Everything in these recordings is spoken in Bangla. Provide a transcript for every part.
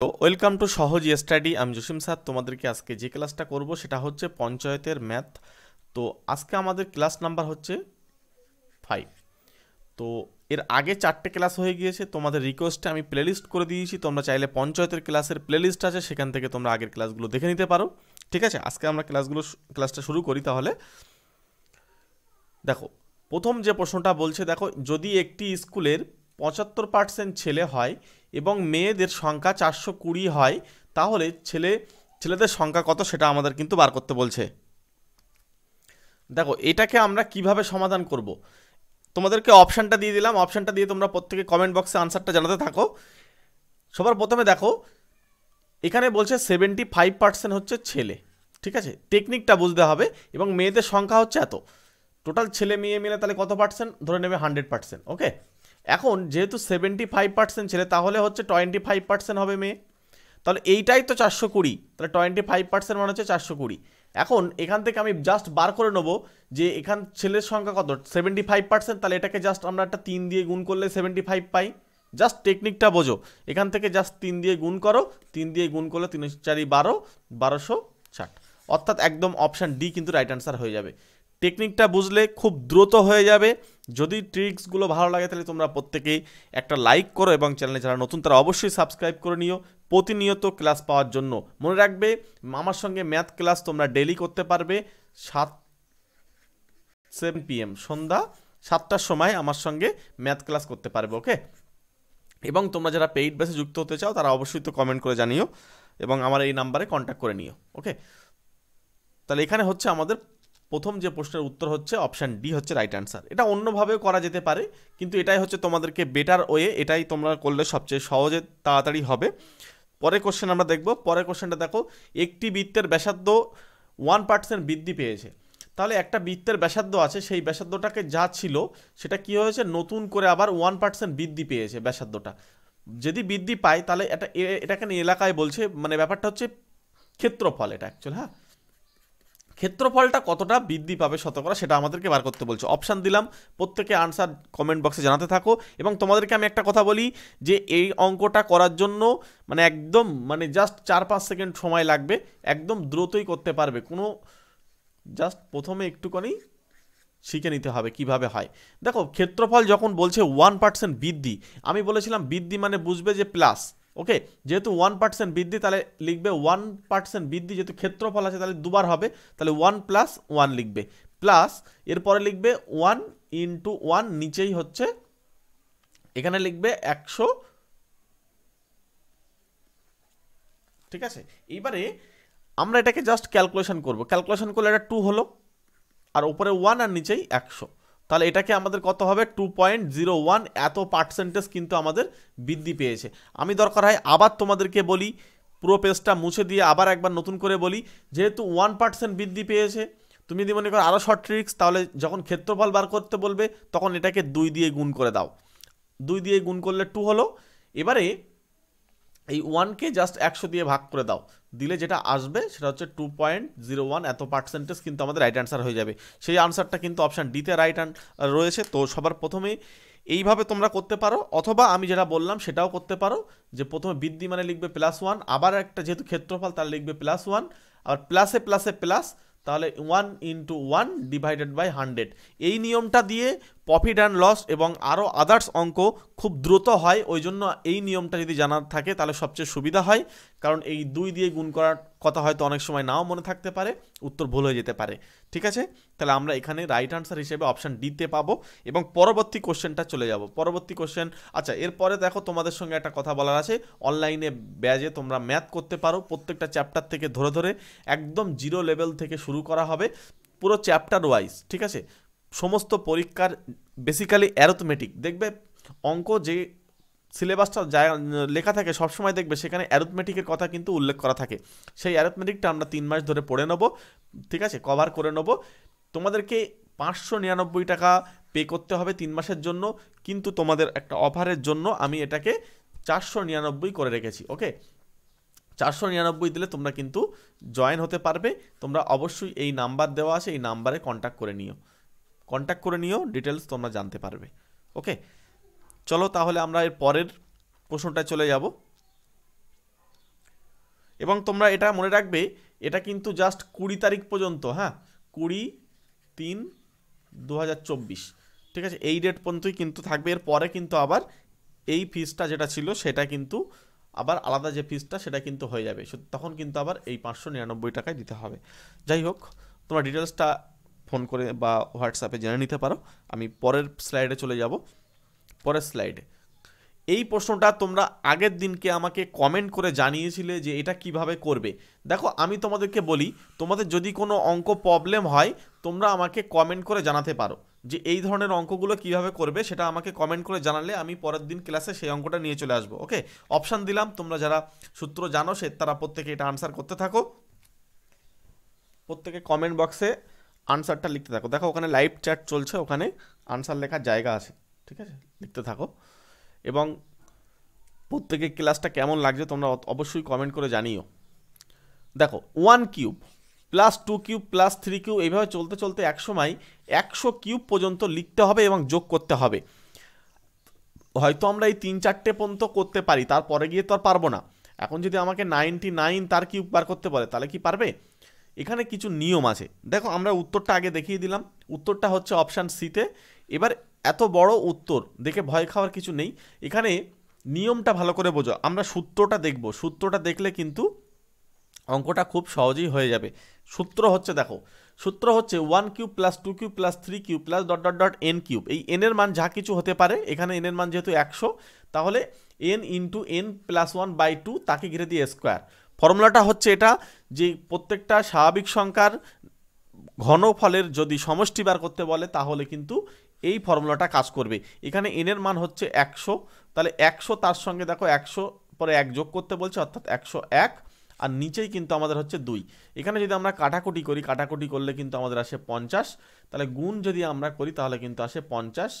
ওয়েলকাম টু সহজ স্টাডি আমি জসিম স্যার। তোমাদেরকে আজকে যে ক্লাসটা করব সেটা হচ্ছে পঞ্চায়েতের ম্যাথ তো আজকে আমাদের ক্লাস নাম্বার হচ্ছে ফাইভ তো এর আগে চারটে ক্লাস হয়ে গিয়েছে। তোমাদের রিকোয়েস্টে আমি প্লেলিস্ট করে দিয়েছি। তোমরা চাইলে পঞ্চায়েতের ক্লাসের প্লেলিস্ট আছে। সেখান থেকে তোমরা আগের ক্লাসগুলো দেখে নিতে পারো। ঠিক আছে? আজকে আমরা ক্লাসগুলো ক্লাসটা শুরু করি তাহলে। দেখো, প্রথম যে প্রশ্নটা বলছে, দেখো, যদি একটি স্কুলের পঁচাত্তর পার্সেন্ট ছেলে হয় এবং মেয়েদের সংখ্যা চারশো কুড়ি হয়, তাহলে ছেলে, ছেলেদের সংখ্যা কত সেটা আমাদের কিন্তু বার করতে বলছে। দেখো, এটাকে আমরা কীভাবে সমাধান করব? তোমাদেরকে অপশানটা দিয়ে দিলাম অপশানটা দিয়ে তোমরা প্রত্যেকে কমেন্ট বক্সে আনসারটা জানাতে থাকো। সবার প্রথমে দেখো, এখানে বলছে সেভেন্টি ফাইভ পার্সেন্ট হচ্ছে ছেলে, ঠিক আছে? টেকনিকটা বুঝতে হবে, এবং মেয়েদের সংখ্যা হচ্ছে এত। টোটাল ছেলে, মেয়ে মিলে তাহলে কত পার্সেন্ট ধরে নেবে হান্ড্রেড পার্সেন্ট ওকে এখন যেহেতু সেভেন্টি ফাইভ পার্সেন্ট ছেলে, তাহলে হচ্ছে টোয়েন্টি ফাইভ পার্সেন্ট হবে মেয়ে। তাহলে এইটাই তো চারশো কুড়ি, তাহলে টোয়েন্টি ফাইভ পার্সেন্ট মানে হচ্ছে চারশো কুড়ি। এখন এখান থেকে আমি জাস্ট বার করে নেব যে এখান ছেলের সংখ্যা কত? সেভেন্টি ফাইভ পার্সেন্ট তাহলে এটাকে জাস্ট আমরা একটা তিন দিয়ে গুণ করলে সেভেন্টি ফাইভ পাই। জাস্ট টেকনিকটা বোঝো। এখান থেকে জাস্ট তিন দিয়ে গুণ করো, তিন দিয়ে গুণ করলে তিন চারি বারো, বারোশো ষাট। অর্থাৎ একদম অপশান ডি কিন্তু রাইট অ্যান্সার হয়ে যাবে। টেকনিকটা বুঝলে খুব দ্রুত হয়ে যাবে। যদি ট্রিক্সগুলো ভালো লাগে তাহলে তোমরা প্রত্যেকেই একটা লাইক করো এবং চ্যানেলে যারা নতুন তারা অবশ্যই সাবস্ক্রাইব করে নিও। প্রতিনিয়ত ক্লাস পাওয়ার জন্য মনে রাখবে আমার সঙ্গে ম্যাথ ক্লাস তোমরা ডেলি করতে পারবে। সাত সেভেন পিএম সন্ধ্যা সাতটার সময় আমার সঙ্গে ম্যাথ ক্লাস করতে পারবে ওকে এবং তোমরা যারা পেইড বেসে যুক্ত হতে চাও তারা অবশ্যই তো কমেন্ট করে জানিও এবং আমার এই নাম্বারে কন্ট্যাক্ট করে নিও ওকে তাহলে এখানে হচ্ছে আমাদের প্রথম যে প্রশ্নের উত্তর হচ্ছে অপশান ডি হচ্ছে রাইট অ্যান্সার। এটা অন্যভাবেও করা যেতে পারে, কিন্তু এটাই হচ্ছে তোমাদেরকে বেটার ওয়ে, এটাই তোমরা করলে সবচেয়ে সহজে তাড়াতাড়ি হবে। পরের কোশ্চেন আমরা দেখব। পরের কোশ্চেনটা দেখো, একটি বৃত্তের ব্যাসার্ধ ওয়ান পার্সেন্ট বৃদ্ধি পেয়েছে। তাহলে একটা বৃত্তের ব্যাসার্ধ আছে, সেই ব্যাসার্ধটাকে যা ছিল, সেটা কি হয়েছে? নতুন করে আবার ওয়ান পার্সেন্ট বৃদ্ধি পেয়েছে ব্যাসার্ধটা। যদি বৃদ্ধি পায়, তাহলে এটা এটাকে এলাকায় বলছে মানে ব্যাপারটা হচ্ছে ক্ষেত্রফল এটা অ্যাকচুয়ালি হ্যাঁ? ক্ষেত্রফলটা কতটা বৃদ্ধি পাবে শতকরা সেটা আমাদেরকে বার করতে বলছে। অপশান দিলাম, প্রত্যেকে আনসার কমেন্ট বক্সে জানাতে থাকো। এবং তোমাদেরকে আমি একটা কথা বলি যে এই অঙ্কটা করার জন্য মানে একদম মানে জাস্ট চার পাঁচ সেকেন্ড সময় লাগবে, একদম দ্রুতই করতে পারবে। কোনো জাস্ট প্রথমে একটুখানি শিখে নিতে হবে কীভাবে হয়। দেখো, ক্ষেত্রফল যখন বলছে ওয়ান পার্সেন্ট বৃদ্ধি, আমি বলেছিলাম বৃদ্ধি মানে বুঝবে যে প্লাস ওকে, যেহেতু ওয়ান পার্সেন্ট বৃদ্ধি, তাহলে লিখবে ওয়ান পার্সেন্ট বৃদ্ধি, যেহেতু ক্ষেত্রফল আছে, তাহলে দুবার হবে, তাহলে ওয়ান প্লাস ওয়ান লিখবে। প্লাস এরপরে লিখবে ওয়ান ইন্টু ওয়ান নিচেই হচ্ছে, এখানে লিখবে একশো, ঠিক আছে? এইবারে আমরা এটাকে জাস্ট ক্যালকুলেশন করব। ক্যালকুলেশন করলে এটা টু হলো, আর উপরে ওয়ান আর নিচেই একশো। তাহলে এটাকে আমাদের কত হবে? টু পয়েন্ট জিরো ওয়ান এত পার্সেন্টেজ কিন্তু আমাদের বৃদ্ধি পেয়েছে। আমি দরকার হয় আবার তোমাদেরকে বলি, পুরো পেজটা মুছে দিয়ে আবার একবার নতুন করে বলি, যেহেতু ওয়ান পার্সেন্ট বৃদ্ধি পেয়েছে, তুমি যদি মনে করো আরও শর্ট ট্রিক্স তাহলে যখন ক্ষেত্রফল বার করতে বলবে, তখন এটাকে দুই দিয়ে গুণ করে দাও। দুই দিয়ে গুণ করলে টু হলো। এবারে এই ওয়ানকে জাস্ট একশো দিয়ে ভাগ করে দাও। দিলে যেটা আসবে সেটা হচ্ছে টু পয়েন্ট জিরো ওয়ান এত পার্সেন্টেজ কিন্তু আমাদের রাইট অ্যান্সার হয়ে যাবে। সেই আনসারটা কিন্তু অপশান ডিতে রাইট রয়েছে। তো সবার প্রথমে এইভাবে তোমরা করতে পারো, অথবা আমি যেটা বললাম সেটাও করতে পারো, যে প্রথমে বৃদ্ধি মানে লিখবে প্লাস ওয়ান আবার একটা যেহেতু ক্ষেত্রফল তাহলে লিখবে প্লাস ওয়ান আর প্লাসে প্লাসে প্লাস তাহলে one into one divided by hundred এই নিয়মটা দিয়ে প্রফিট অ্যান্ড লস এবং আরও আদার্স অঙ্ক খুব দ্রুত হয় ওই জন্য এই নিয়মটা যদি জানার থাকে তাহলে সবচেয়ে সুবিধা হয়। কারণ এই দুই দিয়ে গুণ করার কথা হয়তো অনেক সময় নাও মনে থাকতে পারে, উত্তর ভুল হয়ে যেতে পারে। ঠিক আছে? তাহলে আমরা এখানে রাইট আনসার হিসেবে অপশান ডিতে পাবো এবং পরবর্তী কোশ্চেনটা চলে যাব। পরবর্তী কোশ্চেন আচ্ছা এরপরে দেখো তোমাদের সঙ্গে একটা কথা বলার আছে। অনলাইনে ব্যাজে তোমরা ম্যাথ করতে পারো, প্রত্যেকটা চ্যাপ্টার থেকে ধরে ধরে একদম জিরো লেভেল থেকে শুরু করা হবে, পুরো চ্যাপ্টার ওয়াইজ ঠিক আছে? সমস্ত পরীক্ষার বেসিক্যালি অ্যারোথমেটিক দেখবে অঙ্ক যে সিলেবাসটা যা লেখা থাকে সবসময় দেখবে সেখানে অ্যারোথমেটিকের কথা কিন্তু উল্লেখ করা থাকে। সেই অ্যারোথমেটিকটা আমরা তিন মাস ধরে পড়ে নেব, ঠিক আছে? কভার করে নেব। তোমাদেরকে পাঁচশো নিরানব্বই টাকা পে করতে হবে তিন মাসের জন্য, কিন্তু তোমাদের একটা অফারের জন্য আমি এটাকে চারশো নিরানব্বই করে রেখেছি ওকে চারশো নিরানব্বই দিলে তোমরা কিন্তু জয়েন হতে পারবে। তোমরা অবশ্যই এই নাম্বার দেওয়া আছে, এই নাম্বারে কন্ট্যাক্ট করে নিও। কন্ট্যাক্ট করে নিও ডিটেলস তোমরা জানতে পারবে। ওকে চলো তাহলে আমরা এর পরের প্রশ্নটায় চলে যাব। এবং তোমরা এটা মনে রাখবে, এটা কিন্তু জাস্ট কুড়ি তারিখ পর্যন্ত হ্যাঁ? কুড়ি তিন দু ঠিক আছে? এই ডেট পর্যন্তই কিন্তু থাকবে। এর পরে কিন্তু আবার এই ফিজটা যেটা ছিল, সেটা কিন্তু আবার আলাদা যে ফিজটা সেটা কিন্তু হয়ে যাবে। তখন কিন্তু আবার এই পাঁচশো নিরানব্বই টাকায় দিতে হবে। যাই হোক, তোমরা ডিটেলসটা ফোন করে বা হোয়াটসঅ্যাপে জেনে নিতে পারো। আমি পরের স্লাইডে চলে যাব। পরের স্লাইডে। এই প্রশ্নটা তোমরা আগের দিনকে আমাকে কমেন্ট করে জানিয়েছিলে যে এটা কীভাবে করবে। দেখো, আমি তোমাদেরকে বলি, তোমাদের যদি কোনো অঙ্ক প্রবলেম হয়, তোমরা আমাকে কমেন্ট করে জানাতে পারো যে এই ধরনের অঙ্কগুলো কীভাবে করবে, সেটা আমাকে কমেন্ট করে জানালে আমি পরের দিন ক্লাসে সেই অঙ্কটা নিয়ে চলে আসব, ওকে? অপশান দিলাম, তোমরা যারা সূত্র জানো, সে তারা প্রত্যেকে এটা আনসার করতে থাকো। প্রত্যেকে কমেন্ট বক্সে আনসারটা লিখতে থাকো। দেখো, ওখানে লাইভ চ্যাট চলছে, ওখানে আনসার লেখার জায়গা আছে, ঠিক আছে? লিখতে থাকো। এবং প্রত্যেকের ক্লাসটা কেমন লাগছে তোমরা অবশ্যই কমেন্ট করে জানিও। দেখো one cube plus two cube plus three cube এইভাবে চলতে চলতে এক সময় একশো কিউব পর্যন্ত লিখতে হবে এবং যোগ করতে হবে। হয়তো আমরা এই তিন চারটে পর্যন্ত করতে পারি, তারপরে গিয়ে তো আর পারব না। এখন যদি আমাকে নাইনটি নাইন তার কিউব বার করতে বলে, তাহলে কি পারবে? এখানে কিছু নিয়ম আছে। দেখো, আমরা উত্তরটা আগে দেখিয়ে দিলাম। উত্তরটা হচ্ছে অপশান সিতে এবার এত বড় উত্তর দেখে ভয় খাওয়ার কিছু নেই। এখানে নিয়মটা ভালো করে বোঝো। আমরা সূত্রটা দেখব। সূত্রটা দেখলে কিন্তু অঙ্কটা খুব সহজেই হয়ে যাবে। সূত্র হচ্ছে, দেখো, সূত্র হচ্ছে one cube plus two cube plus three cube plus dot dot dot n cube এই এনের মান যা কিছু হতে পারে, এখানে এনের মান যেহেতু একশো, তাহলে n into n plus one by two তাকে ঘিরে দিয়ে স্কোয়ার ফর্মুলাটা হচ্ছে এটা যে প্রত্যেকটা স্বাভাবিক সংখ্যার ঘনফলের যদি সমষ্টি বার করতে বলে, তাহলে কিন্তু এই ফর্মুলাটা কাজ করবে। এখানে এনের মান হচ্ছে একশো। তাহলে একশো তার সঙ্গে দেখো, একশো পরে এক যোগ করতে বলছে, অর্থাৎ একশো এক। আর নিচেই কিন্তু আমাদের হচ্ছে দুই। এখানে যদি আমরা কাটাকুটি করি, কাটাকুটি করলে কিন্তু আমাদের আসে পঞ্চাশ। তাহলে গুণ যদি আমরা করি, তাহলে কিন্তু আসে পঞ্চাশ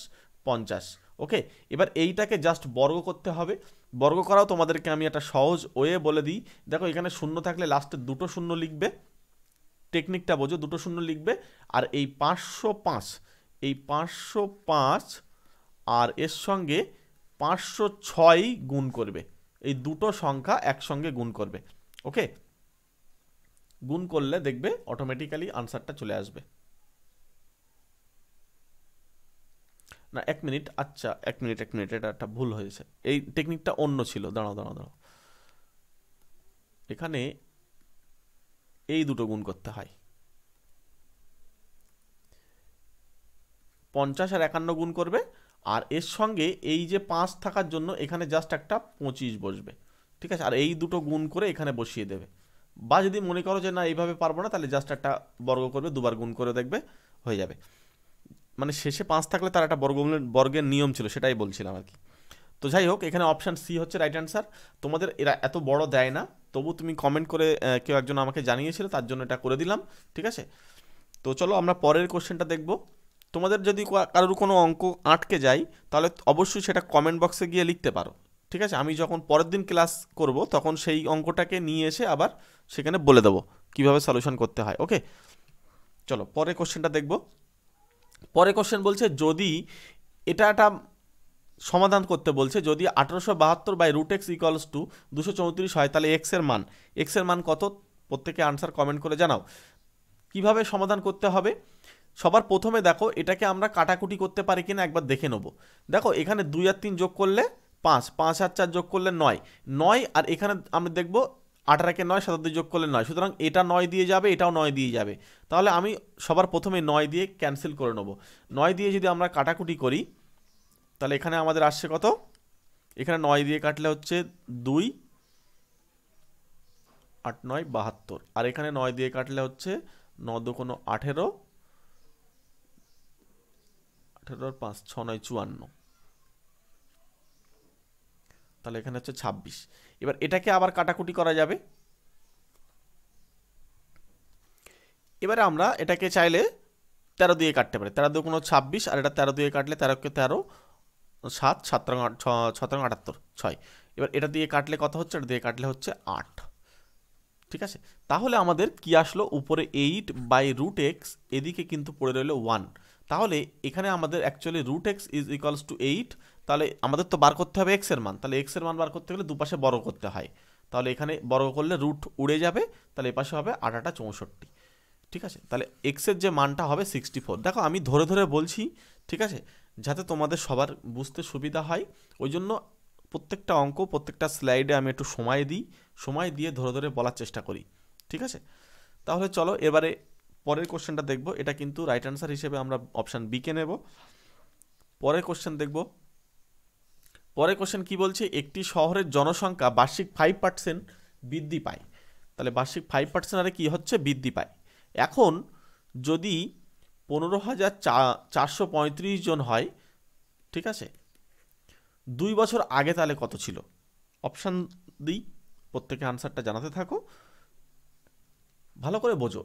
পঞ্চাশ। ওকে? এবার এইটাকে জাস্ট বর্গ করতে হবে। বর্গ করাও তোমাদেরকে আমি একটা সহজ ওয়ে বলে দিই। দেখো, এখানে শূন্য থাকলে লাস্টে দুটো শূন্য লিখবে। টেকনিকটা বোঝো, দুটো শূন্য লিখবে। আর এই পাঁচশো পাঁচ, এই পাঁচশো পাঁচ আর এর সঙ্গে পাঁচশো ছয় গুণ করবে। এই দুটো সংখ্যা একসঙ্গে গুণ করবে। ওকে? গুণ করলে দেখবে অটোমেটিক্যালি আনসারটা চলে আসবে। না, এক মিনিট আচ্ছা এক মিনিট এক মিনিট, এটা একটা ভুল হয়েছে। এই টেকনিকটা অন্য ছিল, দাঁড়াও দাঁড়াও দাঁড়াও। এখানে এই দুটো গুণ করতে হয়। পঞ্চাশ আর একান্ন গুণ করবে, আর এর সঙ্গে এই যে পাঁচ থাকার জন্য এখানে জাস্ট একটা পঁচিশ বসবে। ঠিক আছে? আর এই দুটো গুণ করে এখানে বসিয়ে দেবে। বা যদি মনে করো যে না, এইভাবে পারব না, তাহলে জাস্ট একটা বর্গ করবে, দুবার গুণ করে দেখবে, হয়ে যাবে। মানে শেষে পাঁচ থাকলে তার একটা বর্গ বর্গের নিয়ম ছিল, সেটাই বলছিলাম আর কি। তো যাই হোক, এখানে অপশান সি হচ্ছে রাইট অ্যান্সার তোমাদের এরা এত বড় দেয় না, তবু তুমি কমেন্ট করে কেউ একজন আমাকে জানিয়েছিল, তার জন্য এটা করে দিলাম, ঠিক আছে? তো চলো আমরা পরের কোশ্চেনটা দেখব। তোমাদের যদি কারোর কোনো অঙ্ক আটকে যায়, তাহলে অবশ্যই সেটা কমেন্ট বক্সে গিয়ে লিখতে পারো, ঠিক আছে? আমি যখন পরের দিন ক্লাস করব, তখন সেই অঙ্কটাকে নিয়ে এসে আবার সেখানে বলে দেবো, কীভাবে সলিউশন করতে হয় ওকে চলো পরের কোশ্চেনটা দেখব। পরে কোশ্চেন বলছে, যদি এটা একটা সমাধান করতে বলছে, যদি আঠারোশো বাহাত্তর by root x equals to দুশো চৌত্রিশ হয়, তাহলে এক্সের মান এক্সের মান কত? প্রত্যেকে আনসার কমেন্ট করে জানাও। কীভাবে সমাধান করতে হবে? সবার প্রথমে দেখো, এটাকে আমরা কাটাকুটি করতে পারি কিনা একবার দেখে নেব। দেখো, এখানে দুই আর তিন যোগ করলে পাঁচ পাঁচ আর চার যোগ করলে নয়। নয় আর এখানে আমরা দেখব আঠারাকে নয় সাতাত্তর যোগ করলে নয়। সুতরাং এটা নয় দিয়ে যাবে, এটাও নয় দিয়ে যাবে। তাহলে আমি সবার প্রথমে নয় দিয়ে ক্যান্সেল করে নেব। নয় দিয়ে যদি আমরা কাটাকুটি করি, তাহলে এখানে আমাদের আসছে কত? এখানে নয় দিয়ে কাটলে হচ্ছে দুই, আট, নয়, বাহাত্তর। আর এখানে নয় দিয়ে কাটলে হচ্ছে ন দু কোনো আঠেরো আঠেরোর পাঁচ ছ নয়, চুয়ান্ন। তাহলে এখানে হচ্ছে ছাব্বিশ। এবার এটাকে আবার কাটাকুটি করা যাবে। এবারে আমরা এটাকে চাইলে তেরো দিয়ে কাটতে পারি। তেরো দিয়ে কোনো ছাব্বিশ আর এটা তেরো দিয়ে কাটলে তেরোকে তেরো, সাত সাত ছতরং আটাত্তর, ছয়। এবার এটা দিয়ে কাটলে কত হচ্ছে? এটা দিয়ে কাটলে হচ্ছে আট। ঠিক আছে? তাহলে আমাদের কি আসলো? উপরে এইট বাই রুট এক্স এদিকে কিন্তু পড়ে রইল ওয়ান তাহলে এখানে আমাদের actually root x is equals to eight তাহলে আমাদের তো বার করতে হবে এক্সের মান। তাহলে এক্সের মান বার করতে গেলে দুপাশে বড় করতে হয়। তাহলে এখানে বর্গ করলে রুট উড়ে যাবে, তাহলে এপাশে হবে আট আটা চৌষট্টি। ঠিক আছে? তাহলে এক্সের যে মানটা হবে সিক্সটি ফোর দেখো, আমি ধরে ধরে বলছি, ঠিক আছে? যাতে তোমাদের সবার বুঝতে সুবিধা হয়। ওই জন্য প্রত্যেকটা অঙ্ক, প্রত্যেকটা স্লাইডে আমি একটু সময় দিই। সময় দিয়ে ধরে ধরে বলার চেষ্টা করি। ঠিক আছে? তাহলে চলো, এবারে পরের কোশ্চেনটা দেখব। এটা কিন্তু রাইট অ্যান্সার হিসেবে আমরা অপশান বিকে নেব। পরের কোশ্চেন দেখব। পরের কোশ্চেন কি বলছে? একটি শহরের জনসংখ্যা বার্ষিক ফাইভ পার্সেন্ট বৃদ্ধি পায়। তাহলে বার্ষিক ফাইভ পার্সেন্ট আরে কী হচ্ছে? বৃদ্ধি পায়। এখন যদি পনেরো হাজার চারশো পঁয়ত্রিশ জন হয়, ঠিক আছে? দুই বছর আগে তাহলে কত ছিল? অপশান দিই প্রত্যেকে আনসারটা জানাতে থাকো। ভালো করে বোঝো।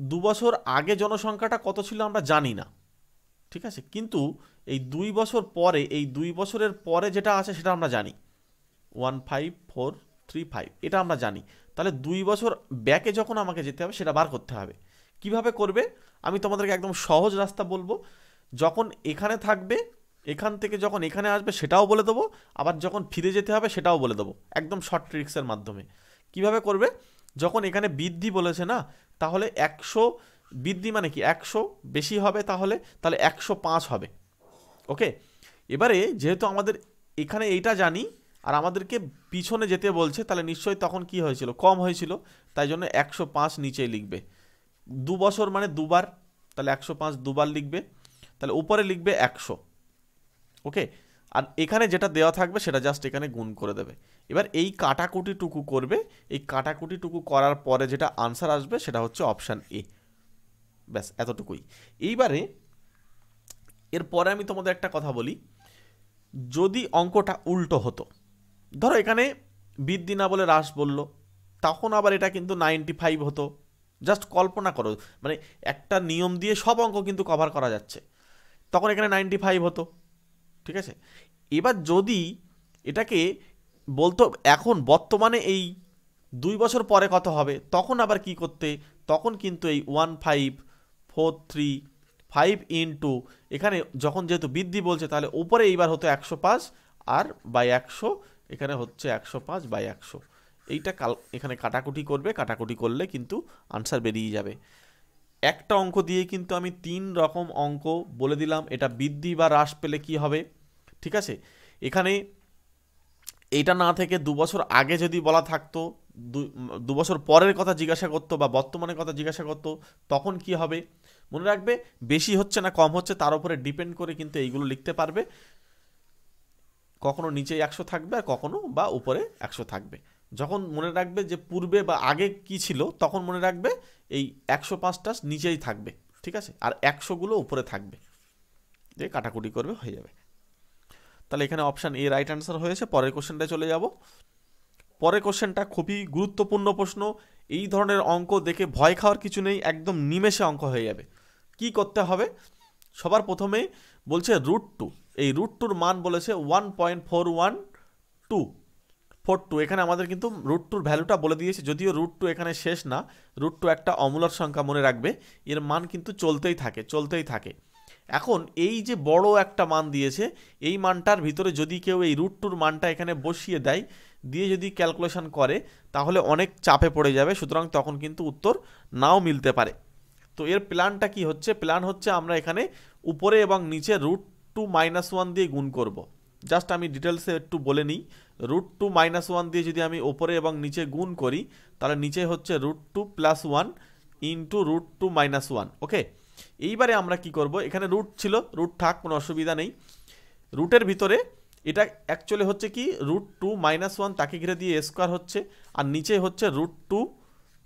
দু বছর আগে জনসংখ্যাটা কত ছিল আমরা জানি না। ঠিক আছে? কিন্তু এই দুই বছর পরে, এই দুই বছরের পরে যেটা আছে সেটা আমরা জানি। One five four three five, এটা আমরা জানি। তাহলে দুই বছর ব্যাকে যখন আমাকে যেতে হবে, সেটা বার করতে হবে। কীভাবে করবে? আমি তোমাদেরকে একদম সহজ রাস্তা বলব। যখন এখানে থাকবে, এখান থেকে যখন এখানে আসবে, সেটাও বলে দেবো। আবার যখন ফিরে যেতে হবে, সেটাও বলে দেবো। একদম শর্ট ট্রিক্সের মাধ্যমে। কীভাবে করবে? যখন এখানে বৃদ্ধি বলেছে না, তাহলে একশো বৃদ্ধি মানে কি? একশো বেশি হবে তাহলে তাহলে একশো পাঁচ হবে। ওকে? এবারে যেহেতু আমাদের এখানে এইটা জানি, আর আমাদেরকে পিছনে যেতে বলছে, তাহলে নিশ্চয়ই তখন কি হয়েছিল? কম হয়েছিল, তাই জন্য একশো পাঁচ নিচেই লিখবে। দু বছর মানে দুবার, তাহলে একশো পাঁচ দুবার লিখবে, তাহলে উপরে লিখবে একশো। ওকে? আর এখানে যেটা দেওয়া থাকবে, সেটা জাস্ট এখানে গুণ করে দেবে। এবার এই কাটাকুটিটুকু করবে, এই কাটাকুটিটুকু করার পরে যেটা আনসার আসবে, সেটা হচ্ছে অপশান এ ব্যাস, এতটুকুই। এইবারে, এরপরে আমি তোমাদের একটা কথা বলি। যদি অঙ্কটা উল্টো হতো, ধরো এখানে বৃদ্ধি না বলে হ্রাস বলল, তখন আবার এটা কিন্তু নাইনটি ফাইভ হতো। জাস্ট কল্পনা করো মানে একটা নিয়ম দিয়ে সব অঙ্ক কিন্তু কভার করা যাচ্ছে। তখন এখানে নাইনটি ফাইভ হতো, ঠিক আছে? এবার যদি এটাকে বলতো, এখন বর্তমানে এই দুই বছর পরে কত হবে, তখন আবার কি করতে? তখন কিন্তু এই one five four three five into এখানে যখন যেহেতু বৃদ্ধি বলছে, তাহলে উপরে এইবার হতো একশো পাঁচ আর বাই একশো, এখানে হচ্ছে একশো পাঁচ বাই একশো। এইটা কাল, এখানে কাটাকুটি করবে, কাটাকুটি করলে কিন্তু আনসার বেরিয়ে যাবে। একটা অঙ্ক দিয়ে কিন্তু আমি তিন রকম অঙ্ক বলে দিলাম, এটা বৃদ্ধি বা হ্রাস পেলে কি হবে? ঠিক আছে? এখানে এইটা না থেকে দু বছর আগে যদি বলা থাকতো দু বছর পরের কথা জিজ্ঞাসা করতো বা বর্তমানের কথা জিজ্ঞাসা করতো, তখন কি হবে? মনে রাখবে, বেশি হচ্ছে না, কম হচ্ছে, তার উপরে ডিপেন্ড করে কিন্তু এইগুলো লিখতে পারবে। কখনো নিচে একশো থাকবে আর কখনো বা উপরে একশো থাকবে। যখন মনে রাখবে যে পূর্বে বা আগে কি ছিল, তখন মনে রাখবে এই একশো পাঁচটা নিচেই থাকবে, ঠিক আছে? আর একশোগুলো উপরে থাকবে। দিয়ে কাটাকুটি করবে, হয়ে যাবে। তাহলে এখানে অপশান এ রাইট অ্যান্সার হয়েছে, পরের কোশ্চেনটা চলে যাব। পরের কোশ্চেনটা খুবই গুরুত্বপূর্ণ প্রশ্ন। এই ধরনের অঙ্ক দেখে ভয় খাওয়ার কিছু নেই, একদম নিমেষে অঙ্ক হয়ে যাবে। কি করতে হবে? সবার প্রথমে বলছে রুট টু এই রুট টুর মান বলেছে one point four one two four two এখানে আমাদের কিন্তু রুট টুর ভ্যালুটা বলে দিয়েছে। যদিও রুট টু এখানে শেষ না রুট টু একটা অমূলার সংখ্যা মনে রাখবে। এর মান কিন্তু চলতেই থাকে চলতেই থাকে। এখন এই যে বড় একটা মান দিয়েছে, এই মানটার ভিতরে যদি কেউ এই রুট টুর মানটা এখানে বসিয়ে দেয়, দিয়ে যদি ক্যালকুলেশন করে, তাহলে অনেক চাপে পড়ে যাবে। সুতরাং তখন কিন্তু উত্তর নাও মিলতে পারে। তো এর প্ল্যানটা কি হচ্ছে? প্ল্যান হচ্ছে আমরা এখানে উপরে এবং নিচে রুট টু মাইনাস ওয়ান দিয়ে গুণ করব। জাস্ট আমি ডিটেলসে একটু বলে নিই। রুট টু মাইনাস ওয়ান দিয়ে যদি আমি ওপরে এবং নিচে গুণ করি, তাহলে নিচে হচ্ছে root two plus one into root two minus one okay এইবারে আমরা কি করব? এখানে রুট ছিল রুট থাক, কোনো অসুবিধা নেই। রুটের ভিতরে এটা অ্যাকচুয়ালি হচ্ছে কি? রুট টু মাইনাস ওয়ান তাকে ঘিরে দিয়ে স্কোয়ার হচ্ছে, আর নিচে হচ্ছে রুট টু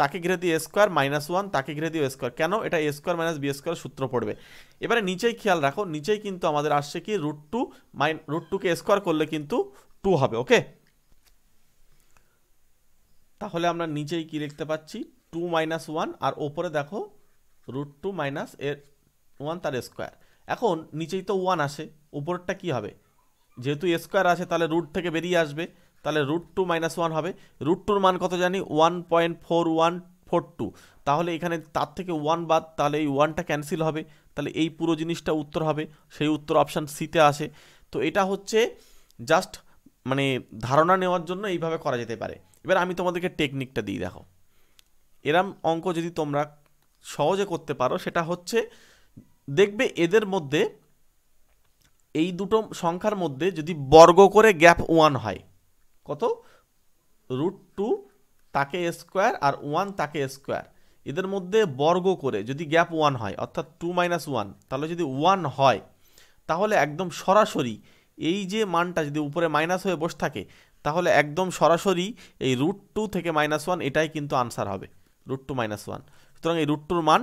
তাকে ঘিরে দিয়ে স্কোয়ার মাইনাস ওয়ান তাকে ঘিরে দিয়ে স্কোয়ার কেন? এটা A square minus B square সূত্র পড়বে। এবারে নিচেই খেয়াল রাখো, নিচেই কিন্তু আমাদের আসছে কি? রুট টু মাইন রুট টুকে স্কোয়ার করলে কিন্তু টু হবে ওকে তাহলে আমরা নিচেই কি লিখতে পাচ্ছি? টু মাইনাস ওয়ান আর ওপরে দেখো রুট টু মাইনাস এর ওয়ান তার স্কোয়ার এখন নিচেই তো ওয়ান আসে, উপরেরটা কি হবে? যেহেতু স্কোয়ার আছে, তাহলে রুট থেকে বেরিয়ে আসবে। তাহলে রুট টু মাইনাস ওয়ান হবে। রুট টুর মান কত জানি? One point four one four two তাহলে এখানে তার থেকে ওয়ান বাদ, তাহলে এই ওয়ানটা ক্যান্সেল হবে। তাহলে এই পুরো জিনিসটা উত্তর হবে। সেই উত্তর অপশান সিতে আসে। তো এটা হচ্ছে জাস্ট মানে ধারণা নেওয়ার জন্য এইভাবে করা যেতে পারে। এবার আমি তোমাদেরকে টেকনিকটা দিই দেখো। এরম অঙ্ক যদি তোমরা সহজে করতে পারো, সেটা হচ্ছে দেখবে এদের মধ্যে এই দুটো সংখ্যার মধ্যে যদি বর্গ করে গ্যাপ ওয়ান হয় কত? রুট টু তাকে স্কোয়ার আর ওয়ান তাকে স্কোয়ার। এদের মধ্যে বর্গ করে যদি গ্যাপ ওয়ান হয়, অর্থাৎ টু মাইনাস ওয়ান, তাহলে যদি ওয়ান হয়, তাহলে একদম সরাসরি এই যে মানটা যদি উপরে মাইনাস হয়ে বসে থাকে, তাহলে একদম সরাসরি এই রুট টু থেকে মাইনাস ওয়ান, এটাই কিন্তু আনসার হবে, রুট টু মাইনাস ওয়ান। সুতরাং এই রুট টুর মান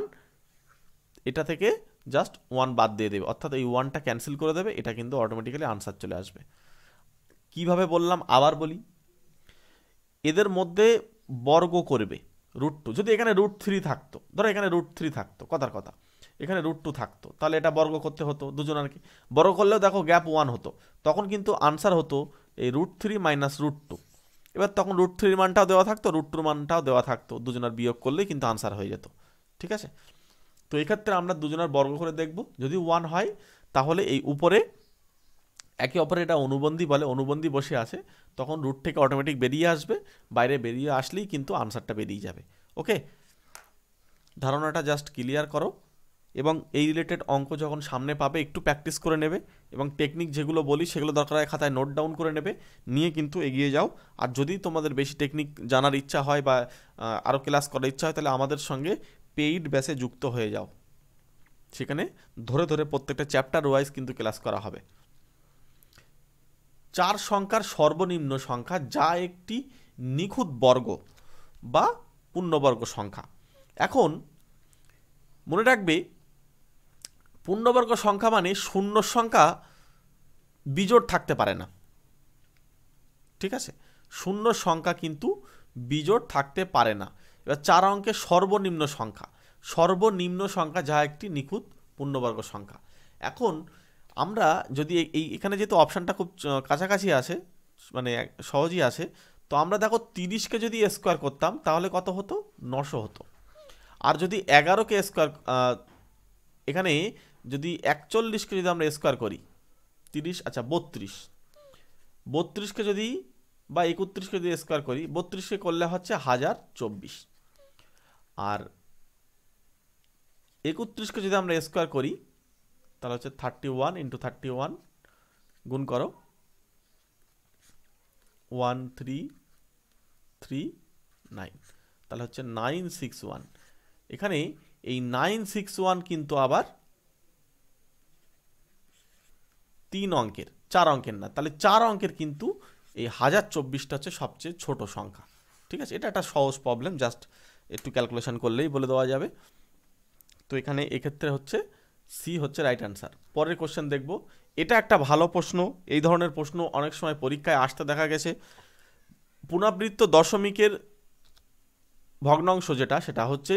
এটা থেকে জাস্ট ওয়ান বাদ দিয়ে দেবে, অর্থাৎ এই ওয়ানটা ক্যান্সেল করে দেবে, এটা কিন্তু অটোমেটিক্যালি আনসার চলে আসবে। কীভাবে বললাম? আবার বলি। এদের মধ্যে বর্গ করবে রুট টু যদি এখানে রুট থ্রি থাকতো, ধরো এখানে রুট থ্রি থাকতো, কথার কথা। এখানে রুট টু থাকতো, তাহলে এটা বর্গ করতে হতো দুজন আর কি বর্গ করলেও দেখো গ্যাপ ওয়ান হতো। তখন কিন্তু আনসার হতো এই root three minus root two এবার তখন রুট থ্রির মানটাও দেওয়া থাকতো রুট টুর মানটাও দেওয়া থাকতো, দুজনের বিয়োগ করলেই কিন্তু আনসার হয়ে যেত। ঠিক আছে? তো এক্ষেত্রে আমরা দুজনের বর্গ করে দেখব। যদি ওয়ান হয়, তাহলে এই উপরে একে অপরে এটা অনুবন্ধী বলে, অনুবন্ধী বসে আছে, তখন রুট থেকে অটোমেটিক বেরিয়ে আসবে, বাইরে বেরিয়ে আসলেই কিন্তু আনসারটা বেরিয়ে যাবে ওকে ধারণাটা জাস্ট ক্লিয়ার করো, এবং এই রিলেটেড অঙ্ক যখন সামনে পাবে, একটু প্র্যাকটিস করে নেবে, এবং টেকনিক যেগুলো বলি, সেগুলো দরকার হয় খাতায় নোট ডাউন করে নেবে, নিয়ে কিন্তু এগিয়ে যাও, আর যদি তোমাদের বেশি টেকনিক জানার ইচ্ছা হয় বা আরও ক্লাস করার ইচ্ছা হয়, তাহলে আমাদের সঙ্গে পেইড ব্যাসে যুক্ত হয়ে যাও, সেখানে ধরে ধরে প্রত্যেকটা চ্যাপ্টার ওয়াইজ কিন্তু ক্লাস করা হবে। চার সংখ্যার সর্বনিম্ন সংখ্যা যা একটি নিখুঁত বর্গ বা পূর্ণবর্গ সংখ্যা। এখন মনে রাখবে, পূর্ণবর্গ সংখ্যা মানে শূন্য সংখ্যা বিজোড় থাকতে পারে না। ঠিক আছে? শূন্য সংখ্যা কিন্তু বিজোড় থাকতে পারে না। এবার চার অঙ্কের সর্বনিম্ন সংখ্যা। সর্বনিম্ন সংখ্যা যা একটি নিখুঁত পূর্ণবর্গ সংখ্যা। এখন আমরা যদি এই এখানে যেহেতু অপশানটা খুব কাছাকাছি আছে মানে সহজই আছে, তো আমরা দেখো তিরিশকে যদি স্কোয়ার করতাম, তাহলে কত হতো? নশো হতো। আর যদি এগারোকে স্কোয়ার এখানে যদি একচল্লিশকে যদি আমরা স্কোয়ার করি, তিরিশ আচ্ছা বত্রিশ। বত্রিশকে যদি বা একত্রিশকে যদি স্কোয়ার করি, বত্রিশকে করলে হচ্ছে হাজার চব্বিশ। আর একত্রিশকে যদি আমরা স্কোয়ার করি তাহলে হচ্ছে thirty one into thirty one গুণ করো ওয়ান থ্রি থ্রি নাইন তাহলে হচ্ছে নাইন সিক্স ওয়ান এখানে এই নাইন সিক্স ওয়ান কিন্তু আবার তিন অঙ্কের, চার অঙ্কের না। তাহলে চার অঙ্কের কিন্তু এই হাজার চব্বিশটা হচ্ছে সবচেয়ে ছোট সংখ্যা। ঠিক আছে? এটা একটা সহজ প্রবলেম জাস্ট একটু ক্যালকুলেশন করলেই বলে দেওয়া যাবে। তো এখানে এক্ষেত্রে হচ্ছে সি হচ্ছে রাইট অ্যান্সার পরের কোশ্চেন দেখব। এটা একটা ভালো প্রশ্ন। এই ধরনের প্রশ্ন অনেক সময় পরীক্ষায় আসতে দেখা গেছে। পুনরাবৃত্ত দশমিকের ভগ্নাংশ যেটা, সেটা হচ্ছে